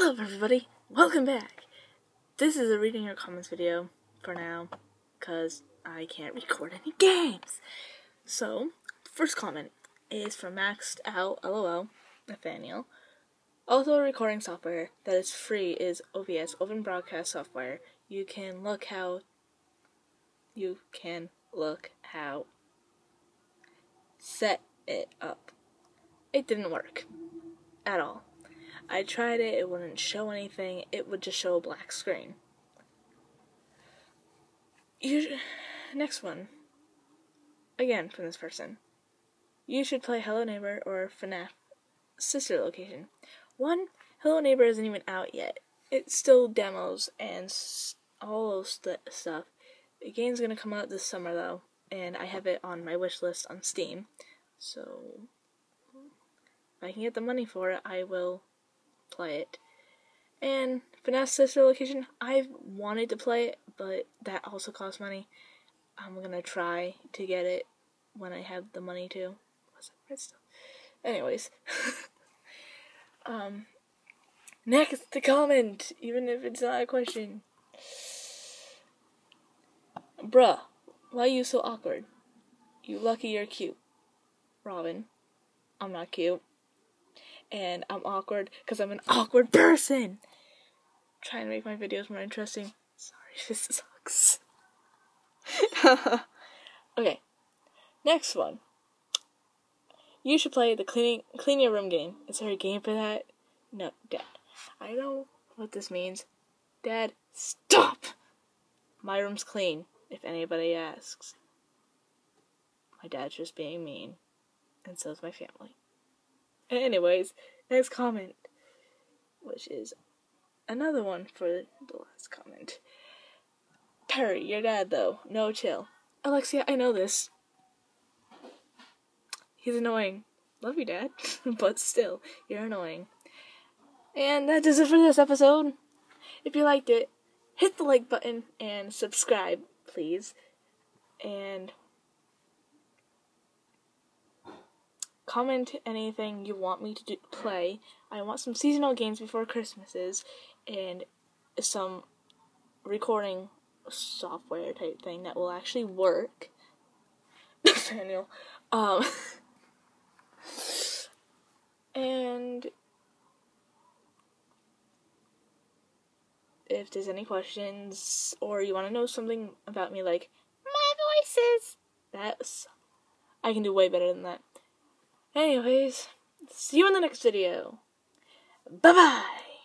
Hello everybody, welcome back. This is a reading your comments video for now, because I can't record any games. So, first comment is from Maxed Out LOL, Nathaniel. Also recording software that is free is OBS, Open Broadcast Software. You can look how you can look how set it up. It didn't work at all. I tried it, it wouldn't show anything, it would just show a black screen. You next one. Again from this person. You should play Hello Neighbor or FNAF Sister Location. One, Hello Neighbor isn't even out yet. It's still demos and all those st- stuff. The game's gonna come out this summer though, and I have it on my wish list on Steam. So, if I can get the money for it, I will play it. And FNAF Sister Location, I've wanted to play it, but that also costs money. I'm gonna try to get it when I have the money to. Anyways. um next the comment, even if it's not a question. Bruh, why you so awkward? You lucky you're cute. Robin. I'm not cute and I'm awkward because I'm an awkward person. trying to make my videos more interesting. Sorry, this sucks. okay, next one. You should play the cleaning clean your room game. Is there a game for that? No, Dad. I know what this means. Dad, stop. My room's clean. If anybody asks, my dad's just being mean, and so's my family. Anyways, next comment, which is another one for the last comment. Peri, your dad though, no chill. Alexia, I know this. He's annoying. Love you, Dad, but still, you're annoying. And that does it for this episode. If you liked it, hit the like button and subscribe, please. And comment anything you want me to do, play. I want some seasonal games before Christmases and some recording software type thing that will actually work. Daniel. Um and if there's any questions or you want to know something about me like my voices that's I can do way better than that. Anyways, see you in the next video. Bye bye!